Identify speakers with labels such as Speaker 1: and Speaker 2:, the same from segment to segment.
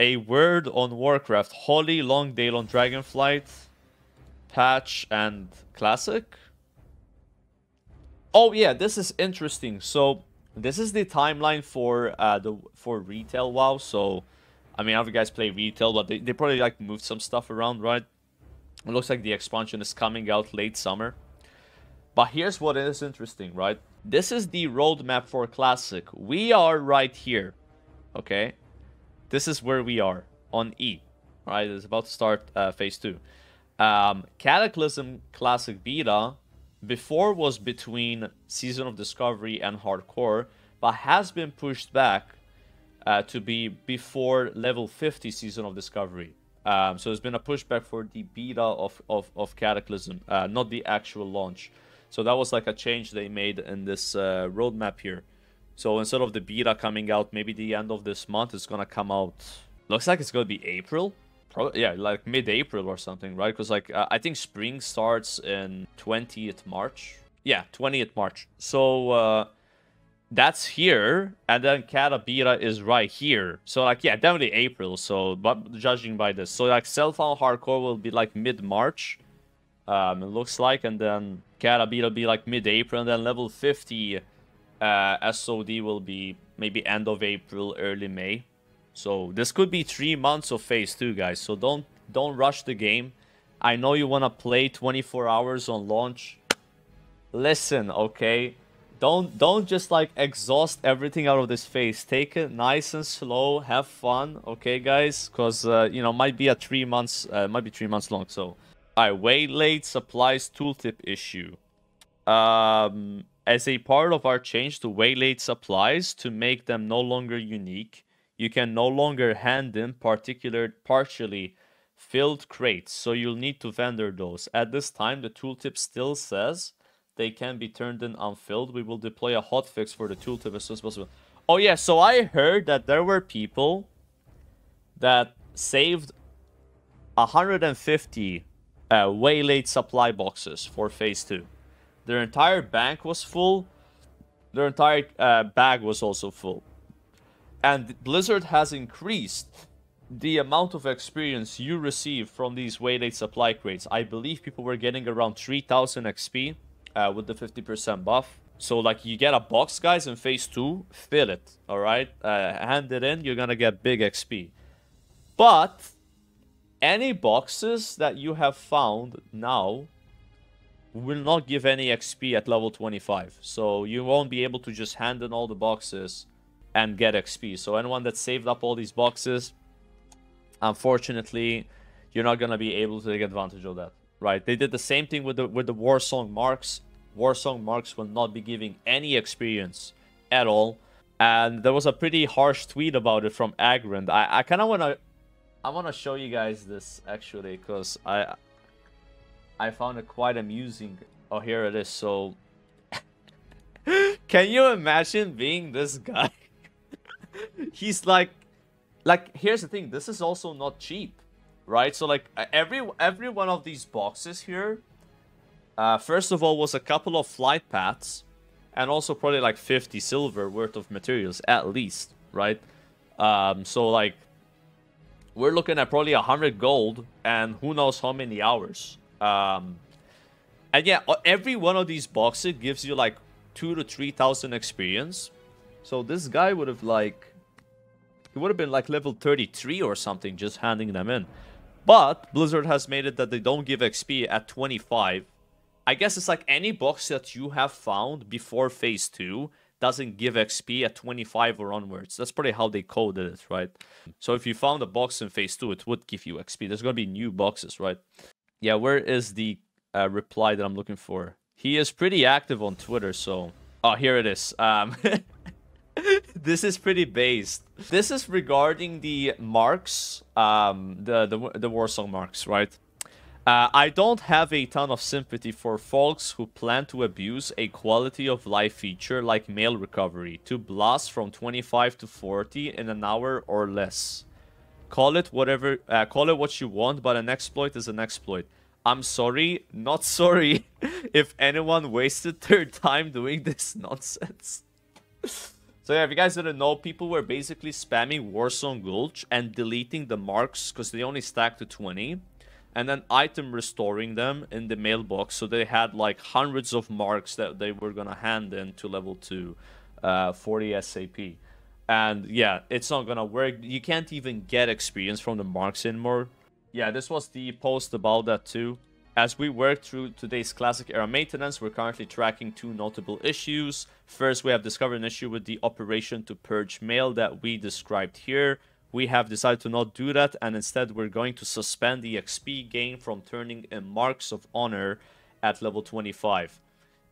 Speaker 1: A word on Warcraft. Holy, Long Dale on Dragonflight, Patch, and Classic. Oh yeah, this is interesting. So this is the timeline for uh the for retail WoW. So I mean, how you guys play retail, but they, they probably like moved some stuff around, right? It looks like the expansion is coming out late summer. But here's what is interesting, right? This is the roadmap for Classic. We are right here, okay? This is where we are on E, right? It's about to start uh, Phase 2. Um, Cataclysm Classic Beta before was between Season of Discovery and Hardcore, but has been pushed back uh, to be before level 50 Season of Discovery. Um, so there's been a pushback for the beta of, of, of Cataclysm, uh, not the actual launch. So that was like a change they made in this uh, roadmap here. So instead of the beta coming out maybe the end of this month, it's gonna come out. Looks like it's gonna be April. Probably, yeah, like mid-April or something, right? Because like uh, I think spring starts in 20th March. Yeah, 20th March. So uh, that's here, and then Cata Beta is right here. So like yeah, definitely April. So but judging by this, so like Self-Found Hardcore will be like mid-March. Um, it looks like, and then Cata Beta will be like mid-April, and then level 50 uh, SOD will be maybe end of April, early May. So this could be three months of phase two, guys. So don't don't rush the game. I know you want to play 24 hours on launch. Listen, okay? Don't don't just like exhaust everything out of this phase. Take it nice and slow. Have fun, okay, guys? Because uh, you know might be a three months, uh, might be three months long. So, I Waylaid supplies tooltip issue. Um, as a part of our change to Waylaid supplies to make them no longer unique, you can no longer hand in particular partially filled crates, so you'll need to vendor those. At this time, the tooltip still says they can be turned in unfilled. We will deploy a hotfix for the tooltip as soon as possible. Oh yeah, so I heard that there were people that saved 150 uh, supply boxes for phase 2. Their entire bank was full. Their entire uh, bag was also full. And Blizzard has increased the amount of experience you receive from these Waylaid supply crates. I believe people were getting around 3000 XP uh, with the 50% buff. So, like, you get a box, guys, in Phase 2, fill it, alright? Uh, hand it in, you're gonna get big XP. But, any boxes that you have found now will not give any XP at level 25. So you won't be able to just hand in all the boxes and get XP. So anyone that saved up all these boxes, unfortunately, you're not gonna be able to take advantage of that. Right? They did the same thing with the with the Warsong marks. Warsong marks will not be giving any experience at all. And there was a pretty harsh tweet about it from Aggrend. I, I kind of want to I want to show you guys this actually because I I found it quite amusing. Oh, here it is. So, can you imagine being this guy? He's like, like, here's the thing. This is also not cheap, right? So, like, every every one of these boxes here, uh, first of all, was a couple of flight paths, and also probably like 50 silver worth of materials at least, right? Um, so like, we're looking at probably 100 gold and who knows how many hours um, and yeah, every one of these boxes gives you like two to three thousand experience. So this guy would have like, he would have been like level 33 or something just handing them in. But Blizzard has made it that they don't give XP at 25. I guess it's like any box that you have found before phase 2 doesn't give XP at 25 or onwards. That's probably how they coded it, right? So if you found a box in phase 2, it would give you XP. There's going to be new boxes, right? Yeah, where is the uh, reply that I'm looking for? He is pretty active on Twitter, so... Oh, here it is. Um, this is pretty based. This is regarding the marks, um, the, the, the Warsong marks, right? Uh, I don't have a ton of sympathy for folks who plan to abuse a quality of life feature like mail recovery to blast from 25 to 40 in an hour or less. Call it whatever, uh, call it what you want, but an exploit is an exploit. I'm sorry, not sorry, if anyone wasted their time doing this nonsense. So yeah, if you guys didn't know, people were basically spamming Warsong Gulch and deleting the marks because they only stack to 20. And then item restoring them in the mailbox. So they had like hundreds of marks that they were going to hand in to level 2 uh, 40 SAP. And yeah, it's not to work. You can't even get experience from the marks anymore. Yeah, this was the post about that too. As we work through today's classic era maintenance, we're currently tracking two notable issues. First, we have discovered an issue with the operation to purge mail that we described here. We have decided to not do that, and instead we're going to suspend the XP gain from turning in marks of honor at level 25.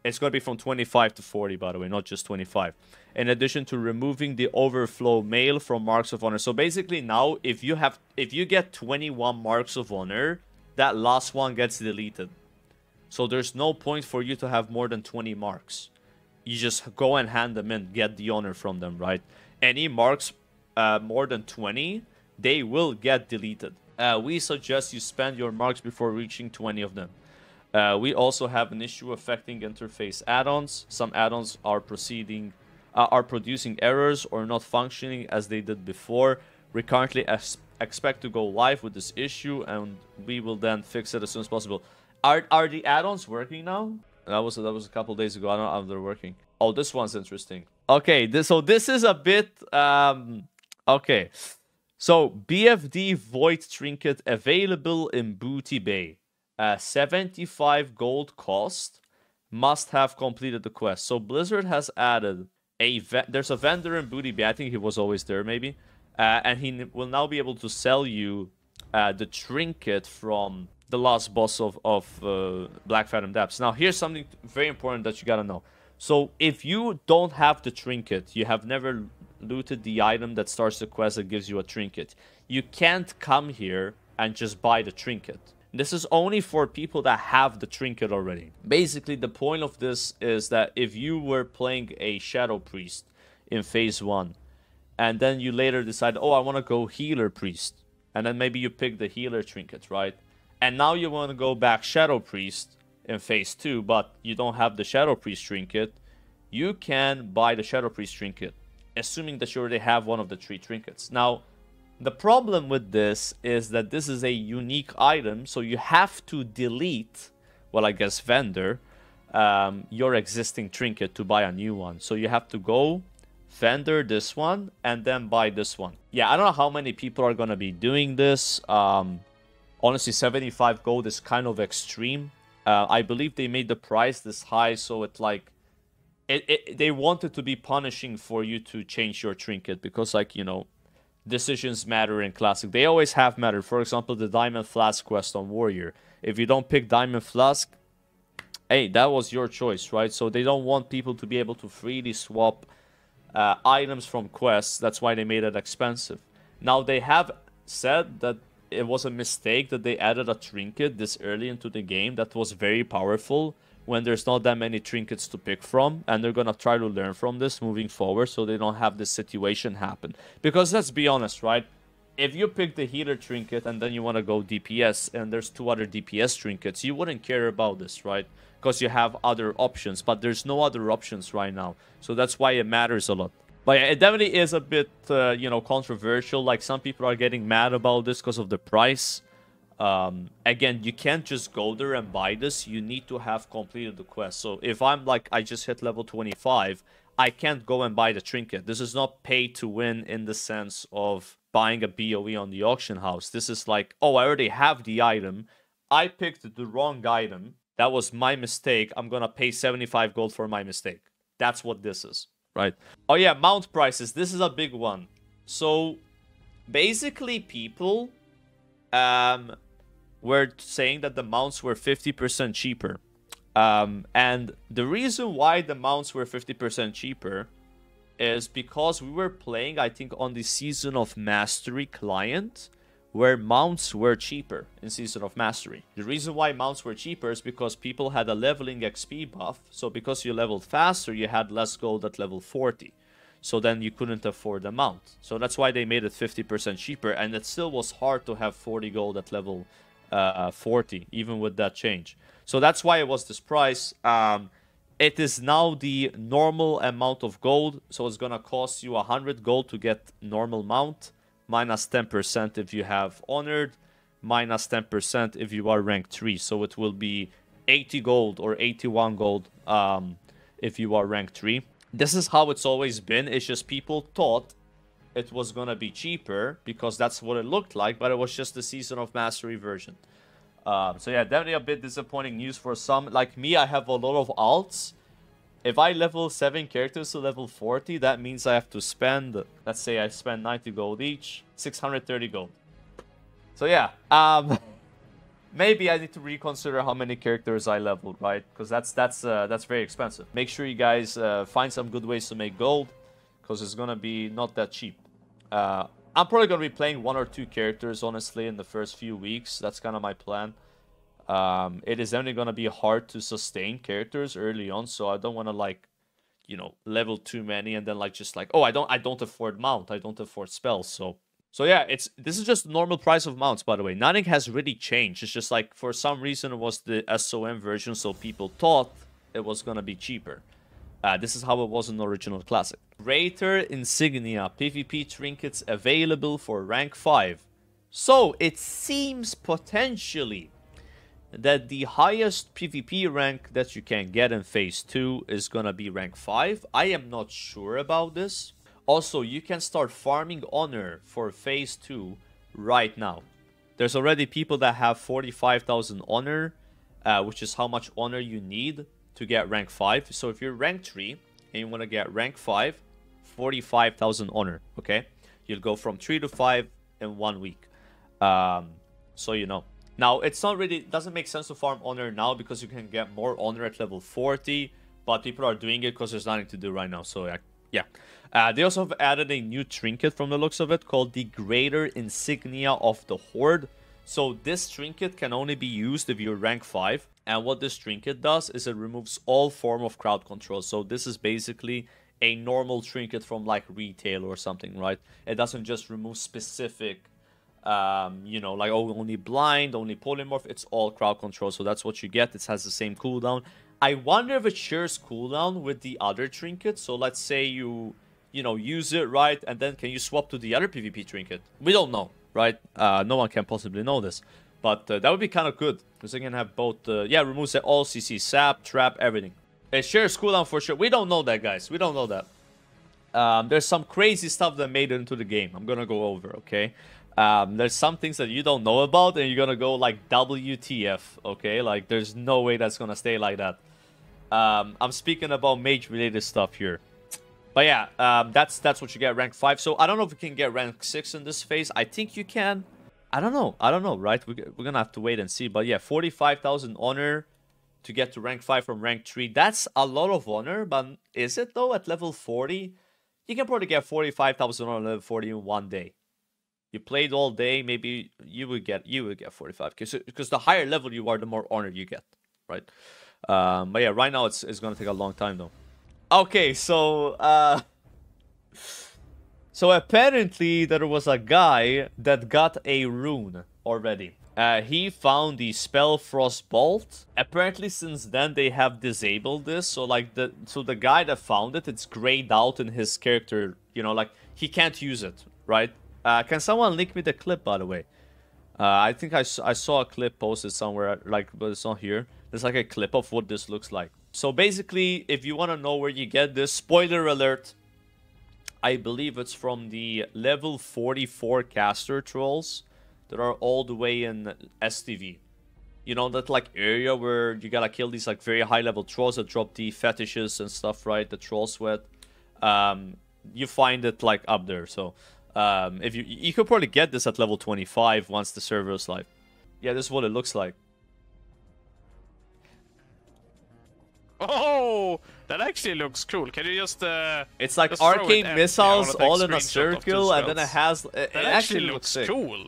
Speaker 1: It's going to be from 25 to 40, by the way, not just 25. In addition to removing the overflow mail from marks of honor. So basically now, if you have, if you get 21 marks of honor, that last one gets deleted. So there's no point for you to have more than 20 marks. You just go and hand them in, get the honor from them, right? Any marks uh, more than 20, they will get deleted. Uh, we suggest you spend your marks before reaching 20 of them. Uh, we also have an issue affecting interface add-ons. Some add-ons are proceeding, uh, are producing errors or not functioning as they did before. We currently expect to go live with this issue and we will then fix it as soon as possible. Are are the add-ons working now? That was that was a couple days ago. I don't know if they're working. Oh, this one's interesting. Okay, this so this is a bit um okay. So BFD Void Trinket available in Booty Bay. Uh, 75 gold cost. Must have completed the quest. So Blizzard has added a there's a vendor in Booty Bay. I think he was always there maybe. Uh, and he will now be able to sell you uh, the trinket from the last boss of, of uh, Black Fathom Depths. Now, here's something very important that you gotta know. So, if you don't have the trinket, you have never looted the item that starts the quest that gives you a trinket, you can't come here and just buy the trinket. This is only for people that have the trinket already. Basically, the point of this is that if you were playing a Shadow Priest in Phase 1, and then you later decide, oh, I want to go healer priest, and then maybe you pick the healer trinket, right? And now you want to go back shadow priest in phase two, but you don't have the shadow priest trinket. You can buy the shadow priest trinket, assuming that you already have one of the three trinkets. Now, the problem with this is that this is a unique item, so you have to delete, well, I guess vendor, um, your existing trinket to buy a new one. So you have to go vendor this one and then buy this one. Yeah i don't know how many people are gonna be doing this. Um honestly 75 gold is kind of extreme. Uh, i believe they made the price this high so it like it, it they wanted to be punishing for you to change your trinket because like you know decisions matter in classic. They always have mattered. For example the diamond flask quest on warrior. If you don't pick diamond flask hey that was your choice right? So they don't want people to be able to freely swap uh, items from quests. That's why they made it expensive. Now they have said that it was a mistake that they added a trinket this early into the game that was very powerful when there's not that many trinkets to pick from and they're gonna try to learn from this moving forward so they don't have this situation happen because let's be honest right if you pick the healer trinket and then you want to go dps and there's two other dps trinkets you wouldn't care about this right because you have other options, but there's no other options right now. So that's why it matters a lot. But yeah, it definitely is a bit, uh, you know, controversial. Like some people are getting mad about this because of the price. Um, again, you can't just go there and buy this. You need to have completed the quest. So if I'm like, I just hit level 25, I can't go and buy the trinket. This is not pay to win in the sense of buying a BOE on the auction house. This is like, oh, I already have the item. I picked the wrong item that was my mistake. I'm gonna pay 75 gold for my mistake. That's what this is, right? Oh yeah, mount prices. This is a big one. So basically people um, were saying that the mounts were 50% cheaper. Um, and the reason why the mounts were 50% cheaper is because we were playing, I think, on the Season of Mastery client where mounts were cheaper in Season of Mastery. The reason why mounts were cheaper is because people had a leveling XP buff, so because you leveled faster, you had less gold at level 40. So then you couldn't afford the mount. So that's why they made it 50% cheaper, and it still was hard to have 40 gold at level uh, 40, even with that change. So that's why it was this price. Um, It is now the normal amount of gold, so it's gonna cost you 100 gold to get normal mount, minus 10% if you have honored, minus 10% if you are rank 3. So it will be 80 gold or 81 gold um, if you are rank 3. This is how it's always been. It's just people thought it was gonna be cheaper because that's what it looked like, but it was just the Season of Mastery version. Um, so yeah, definitely a bit disappointing news for some. Like me, I have a lot of alts. If I level 7 characters to level 40, that means I have to spend, let's say I spend 90 gold each, 630 gold. So yeah, um, maybe I need to reconsider how many characters I leveled, right? Because that's that's uh, that's very expensive. Make sure you guys uh, find some good ways to make gold, because it's gonna be not that cheap. Uh, I'm probably gonna be playing one or two characters, honestly, in the first few weeks. That's kind of my plan. Um, it is only gonna be hard to sustain characters early on, so I don't want to like, you know, level too many and then like just like, oh, I don't, I don't afford mount, I don't afford spells, so so yeah, it's this is just normal price of mounts, by the way. Nothing has really changed. It's just like for some reason it was the SOM version, so people thought it was gonna be cheaper. Uh, this is how it was in the original classic. Greater Insignia PvP trinkets available for rank 5. So it seems potentially that the highest PvP rank that you can get in phase 2 is gonna be rank 5. I am not sure about this. Also, you can start farming honor for phase 2 right now. There's already people that have 45,000 honor, uh, which is how much honor you need to get rank 5. So if you're rank 3 and you want to get rank 5, 45,000 honor, okay? You'll go from 3 to 5 in one week. Um, so you know. Now, it's not really, doesn't make sense to farm honor now because you can get more honor at level 40, but people are doing it because there's nothing to do right now. So yeah, yeah. Uh, they also have added a new trinket from the looks of it called the Greater Insignia of the Horde. So this trinket can only be used if you're rank 5. And what this trinket does is it removes all form of crowd control. So this is basically a normal trinket from like retail or something, right? It doesn't just remove specific, um, you know, like oh, only blind, only polymorph. It's all crowd control. So that's what you get. It has the same cooldown. I wonder if it shares cooldown with the other trinket. So let's say you, you know, use it, right? And then can you swap to the other PvP trinket? We don't know, right? Uh, no one can possibly know this. But uh, that would be kind of good. Because they can have both, uh, yeah, removes all CC, sap, trap, everything. It shares cooldown for sure. We don't know that, guys. We don't know that. Um, there's some crazy stuff that made it into the game. I'm gonna go over, okay? Um, there's some things that you don't know about, and you're gonna go like WTF, okay? Like, there's no way that's gonna stay like that. Um, I'm speaking about mage-related stuff here. But yeah, um, that's that's what you get rank 5. So I don't know if you can get rank 6 in this phase. I think you can. I don't know. I don't know, right? We, we're going to have to wait and see. But yeah, 45,000 honor to get to rank 5 from rank 3. That's a lot of honor, but is it though at level 40? You can probably get 45,000 on level 40 in one day. You played all day, maybe you would get you would get 45 because the higher level you are, the more honor you get, right? Um, but yeah, right now it's, it's going to take a long time though. Okay, so... Uh, so apparently there was a guy that got a rune already. Uh, he found the Spellfrost Bolt. Apparently since then they have disabled this. So like the so the guy that found it, it's grayed out in his character. You know, like he can't use it, right? Uh, can someone link me the clip by the way? Uh, I think I, I saw a clip posted somewhere, like, but it's not here. There's like a clip of what this looks like. So basically, if you want to know where you get this, spoiler alert, I believe it's from the level 44 caster trolls that are all the way in STV. You know, that like area where you gotta kill these like very high level trolls that drop the fetishes and stuff, right? The troll sweat. Um, you find it like up there. So um, if you you could probably get this at level 25 once the server is live. Yeah, this is what it looks like.
Speaker 2: Oh, that actually looks cool. Can you just uh,
Speaker 1: It's like arcane it missiles all in a circle, and then it has. It,
Speaker 2: it actually, looks,
Speaker 1: looks
Speaker 2: cool.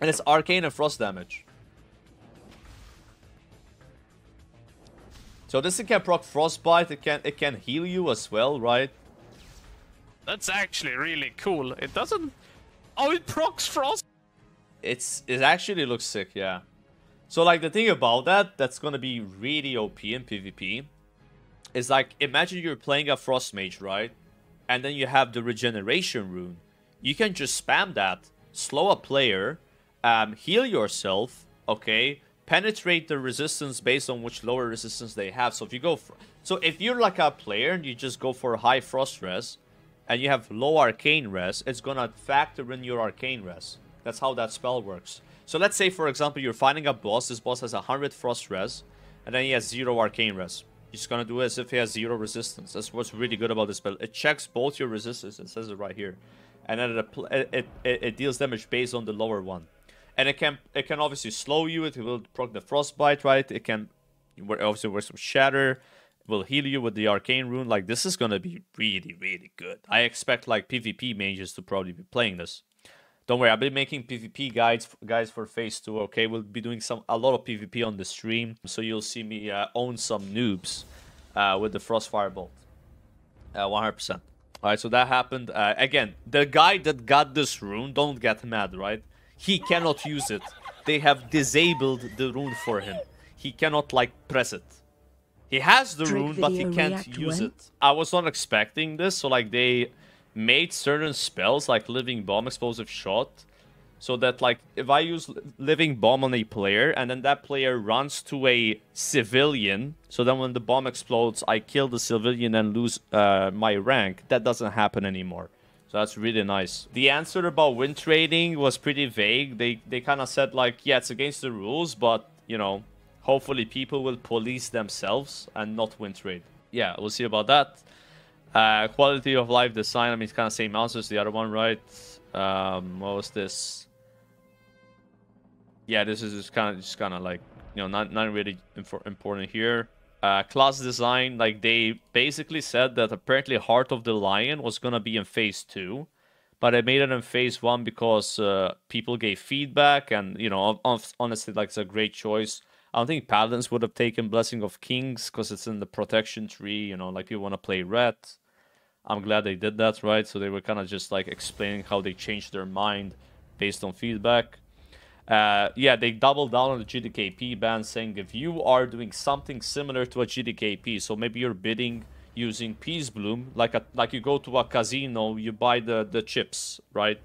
Speaker 1: And it's arcane and frost damage. So this can proc frostbite. It can it can heal you as well, right?
Speaker 2: That's actually really cool. It doesn't. Oh, it procs frost.
Speaker 1: It's it actually looks sick, yeah. So like the thing about that, that's gonna be really OP in PvP, is like imagine you're playing a Frost Mage, right? And then you have the regeneration rune. You can just spam that, slow a player, um, heal yourself, okay? Penetrate the resistance based on which lower resistance they have. So if you go, for, so if you're like a player and you just go for high Frost res, and you have low Arcane res, it's gonna factor in your Arcane res. That's how that spell works. So let's say, for example, you're fighting a boss. This boss has 100 Frost res, and then he has 0 Arcane res. Just gonna do it as if he has 0 resistance. That's what's really good about this spell. It checks both your resistances. It says it right here. And then it, it, it, it deals damage based on the lower one. And it can it can obviously slow you. It will proc the Frostbite, right? It can obviously work some Shatter. It will heal you with the Arcane Rune. Like, this is gonna be really, really good. I expect, like, PvP mages to probably be playing this. Don't worry, I've been making PvP guides guys for phase two. Okay, we'll be doing some a lot of PvP on the stream, so you'll see me uh, own some noobs uh, with the Frostfire Bolt. 100%. Uh, All right, so that happened. Uh, again, the guy that got this rune, don't get mad, right? He cannot use it. They have disabled the rune for him. He cannot like press it. He has the Drake rune, but he can't use when? it. I was not expecting this, so like they made certain spells like Living Bomb, Explosive Shot, so that like if I use Living Bomb on a player and then that player runs to a civilian, so then when the bomb explodes, I kill the civilian and lose uh, my rank. That doesn't happen anymore. So that's really nice. The answer about win trading was pretty vague. They they kind of said like, yeah, it's against the rules, but you know, hopefully people will police themselves and not win trade. Yeah, we'll see about that. Uh, quality of life design, I mean, it's kind of same answer as the other one, right? Um, what was this? Yeah, this is just kind of just kind of like, you know, not, not really important here. Uh, class design, like they basically said that apparently Heart of the Lion was going to be in phase 2. But I made it in phase 1 because uh, people gave feedback and, you know, honestly, like it's a great choice. I don't think Paladins would have taken Blessing of Kings because it's in the protection tree, you know, like people want to play ret. I'm glad they did that, right? So they were kind of just like explaining how they changed their mind based on feedback. Uh, yeah, they doubled down on the GDKP ban, saying if you are doing something similar to a GDKP, so maybe you're bidding using Peacebloom, like a like you go to a casino, you buy the the chips, right,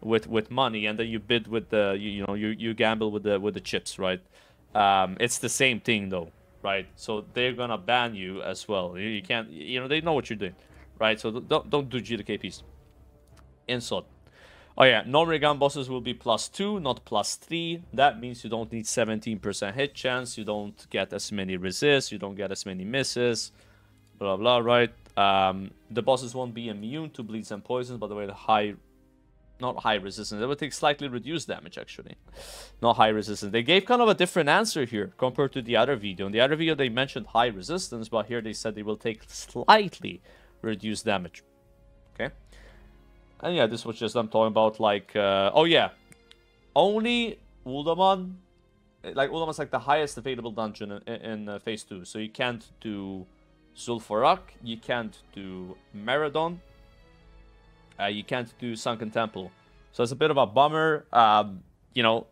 Speaker 1: with with money, and then you bid with the you, you know you you gamble with the with the chips, right? Um, it's the same thing though, right? So they're gonna ban you as well. You, you can't, you know, they know what you're doing right? So don't, don't do GDKPs. Insult. Oh yeah, normally gun bosses will be plus 2, not plus 3. That means you don't need 17% hit chance, you don't get as many resists, you don't get as many misses, blah blah, right? Um, the bosses won't be immune to bleeds and poisons, by the way, the high... Not high resistance, they will take slightly reduced damage actually. Not high resistance. They gave kind of a different answer here compared to the other video. In the other video they mentioned high resistance, but here they said they will take slightly reduce damage. Okay. And yeah, this was just I'm talking about like, uh, oh yeah, only Uldaman, like Uldaman's like the highest available dungeon in, in uh, phase two. So you can't do Zul'Farrak, you can't do Maraudon, uh, you can't do Sunken Temple. So it's a bit of a bummer. Um, you know,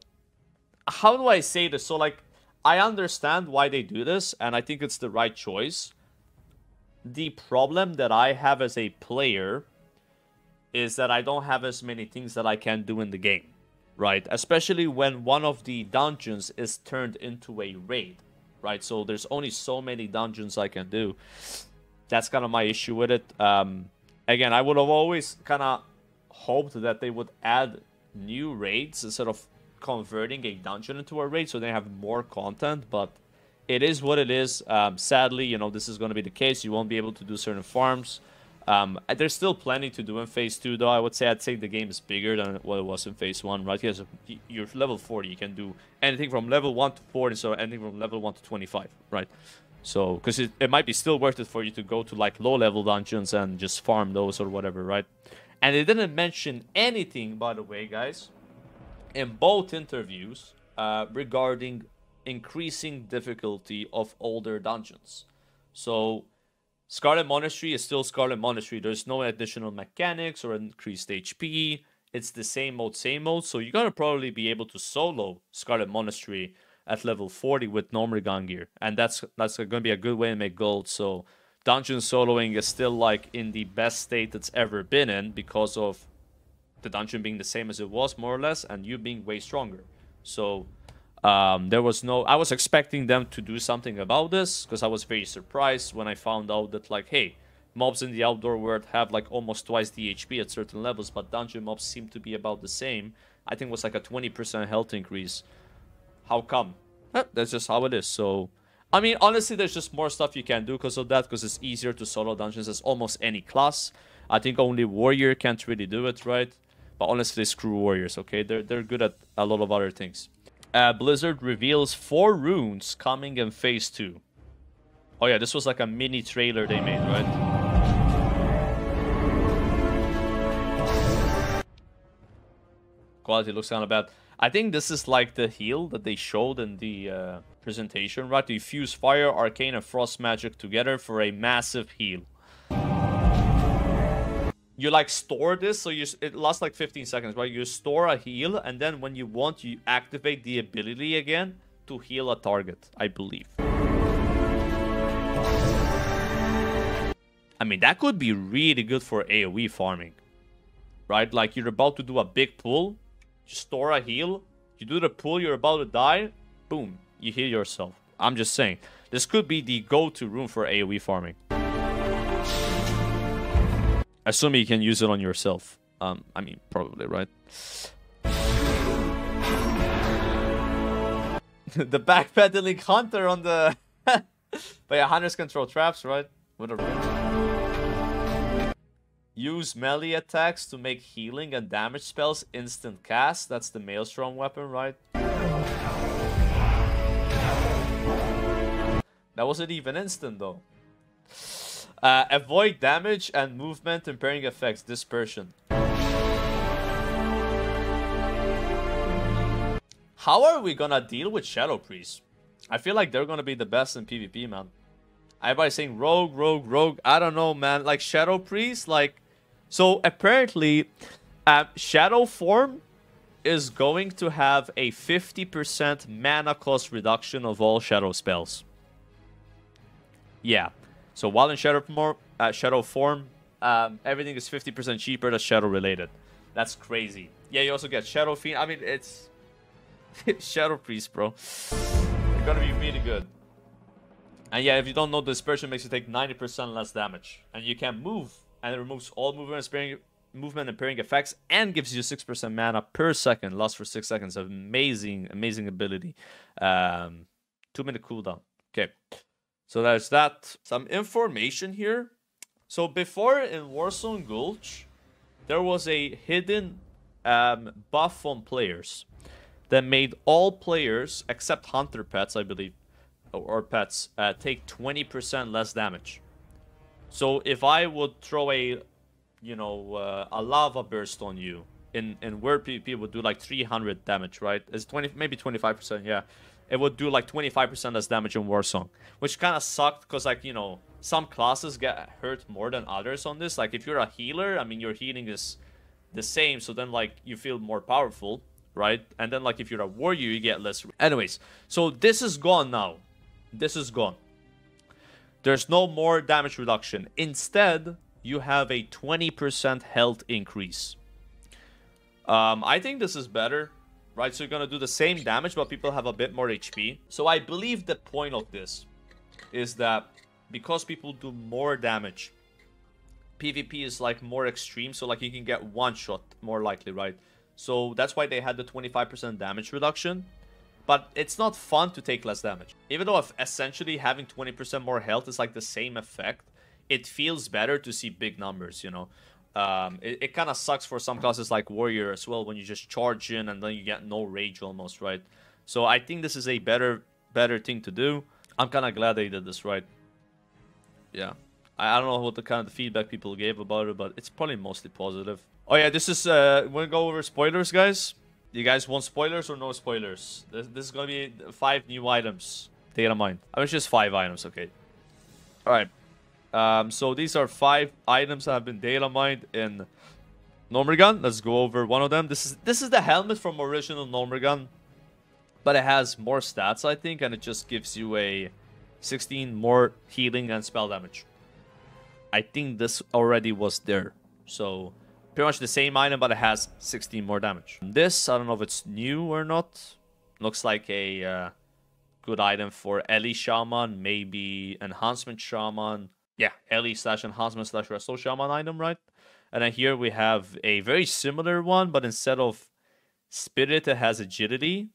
Speaker 1: how do I say this? So like, I understand why they do this, and I think it's the right choice the problem that I have as a player is that I don't have as many things that I can do in the game, right? Especially when one of the dungeons is turned into a raid, right? So there's only so many dungeons I can do. That's kind of my issue with it. Um, again, I would have always kind of hoped that they would add new raids instead of converting a dungeon into a raid so they have more content, but it is what it is. Um, sadly, you know, this is going to be the case. You won't be able to do certain farms. Um, there's still plenty to do in Phase 2, though. I would say I'd say the game is bigger than what it was in Phase 1, right? Because you're level 40. You can do anything from level 1 to 40, so anything from level 1 to 25, right? So, because it, it might be still worth it for you to go to, like, low-level dungeons and just farm those or whatever, right? And they didn't mention anything, by the way, guys, in both interviews uh, regarding increasing difficulty of older dungeons. So Scarlet Monastery is still Scarlet Monastery. There's no additional mechanics or increased HP. It's the same mode, same mode. So you're gonna probably be able to solo Scarlet Monastery at level 40 with Gnomeregan gear. And that's that's going to be a good way to make gold. So dungeon soloing is still like in the best state it's ever been in because of the dungeon being the same as it was more or less and you being way stronger. So um, there was no I was expecting them to do something about this because I was very surprised when I found out that like hey mobs in the outdoor world have like almost twice the HP at certain levels but dungeon mobs seem to be about the same. I think it was like a 20% health increase. How come? Eh, that's just how it is. So I mean honestly there's just more stuff you can do because of that because it's easier to solo dungeons as almost any class. I think only warrior can't really do it, right? But honestly, screw warriors, okay? They're, they're good at a lot of other things. Uh, Blizzard reveals four runes coming in Phase 2. Oh yeah, this was like a mini trailer they made, right? Quality looks kind of bad. I think this is like the heal that they showed in the uh, presentation, right? You fuse fire, arcane, and frost magic together for a massive heal you like store this so you it lasts like 15 seconds right? You store a heal and then when you want you activate the ability again to heal a target i believe. I mean that could be really good for aoe farming right? Like you're about to do a big pull you store a heal you do the pull you're about to die boom you heal yourself. I'm just saying this could be the go-to room for aoe farming Assuming you can use it on yourself. Um, I mean, probably, right? the backpedaling hunter on the... but yeah, hunters control traps, right? Ring. Use melee attacks to make healing and damage spells instant cast. That's the Maelstrom weapon, right? That wasn't even instant, though. Uh, avoid damage and movement impairing effects. Dispersion. How are we gonna deal with Shadow Priest? I feel like they're gonna be the best in PvP, man. Everybody's saying rogue, rogue, rogue. I don't know, man. Like Shadow Priest, like... So apparently, uh, Shadow Form is going to have a 50% mana cost reduction of all Shadow spells. Yeah. So while in Shadow form, uh, Shadow form, um, everything is 50% cheaper that's Shadow related. That's crazy. Yeah, you also get Shadow Fiend. I mean, it's Shadow Priest, bro. They're gonna be really good. And yeah, if you don't know, dispersion makes you take 90% less damage, and you can move, and it removes all movement and movement and pairing effects, and gives you 6% mana per second, lasts for six seconds. Amazing, amazing ability. Um, two minute cooldown. Okay. So there's that. Some information here. So before in Warsong Gulch, there was a hidden um, buff on players that made all players, except hunter pets, I believe, or pets, uh, take 20% less damage. So if I would throw a, you know, uh, a lava burst on you, in in where PvP would do like 300 damage, right? It's 20, maybe 25%, yeah it would do like 25% less damage in Warsong. Which kind of sucked because like, you know, some classes get hurt more than others on this. Like if you're a healer, I mean your healing is the same, so then like you feel more powerful, right? And then like if you're a warrior, you get less. Anyways, so this is gone now. This is gone. There's no more damage reduction. Instead, you have a 20% health increase. Um, I think this is better right? So you're gonna do the same damage, but people have a bit more HP. So I believe the point of this is that because people do more damage, PvP is like more extreme, so like you can get one shot more likely, right? So that's why they had the 25% damage reduction. But it's not fun to take less damage. Even though if essentially having 20% more health is like the same effect, it feels better to see big numbers, you know? Um, it, it kind of sucks for some classes like Warrior as well when you just charge in and then you get no rage almost, right? So I think this is a better better thing to do. I'm kind of glad they did this, right? Yeah. I, I don't know what the kind of feedback people gave about it, but it's probably mostly positive. Oh yeah, this is, uh, we're gonna go over spoilers, guys. You guys want spoilers or no spoilers? This, this is gonna be five new items. Data mine. I mean, it's just five items, okay. Alright. Um, so these are five items that have been data mined in Gnomeregan. Let's go over one of them. This is this is the helmet from original Gnomeregan. but it has more stats, I think, and it just gives you a 16 more healing and spell damage. I think this already was there. So pretty much the same item, but it has 16 more damage. This, I don't know if it's new or not. Looks like a uh, good item for Ele Shaman, maybe Enhancement Shaman. Yeah, Ele slash Enhancement slash Resto Shaman item, right? And then here we have a very similar one, but instead of Spirit, it has Agility.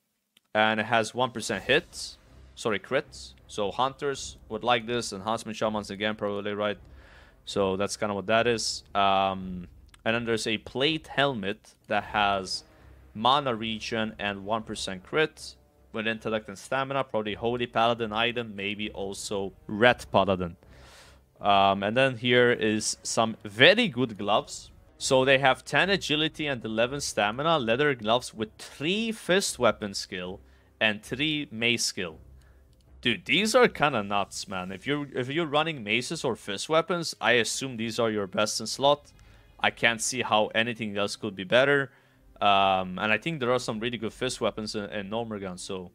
Speaker 1: And it has 1% hits. Sorry, crits. So Hunters would like this. Enhancement Shamans again, probably, right? So that's kind of what that is. Um, and then there's a plate helmet that has mana regen and 1% crit with intellect and stamina. Probably Holy Paladin item, maybe also Ret Paladin. Um, and then here is some very good gloves. So they have 10 agility and 11 stamina, leather gloves with 3 fist weapon skill and 3 mace skill. Dude, these are kind of nuts, man. If you're if you're running maces or fist weapons, I assume these are your best in slot. I can't see how anything else could be better. Um, and I think there are some really good fist weapons in, Gnomeregan, so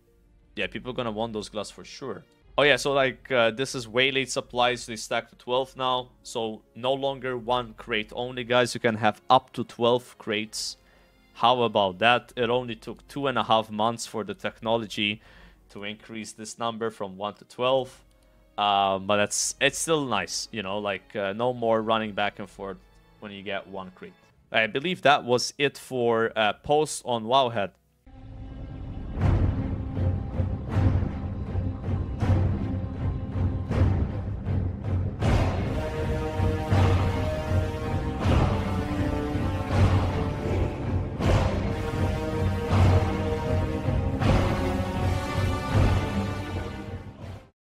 Speaker 1: yeah, people are gonna want those gloves for sure. Oh yeah, so like uh, this is Waylaid supplies. They stack to 12 now, so no longer one crate only, guys. You can have up to 12 crates. How about that? It only took two and a half months for the technology to increase this number from 1 to 12. Um, but it's it's still nice, you know, like uh, no more running back and forth when you get one crate. I believe that was it for uh, posts on Wowhead.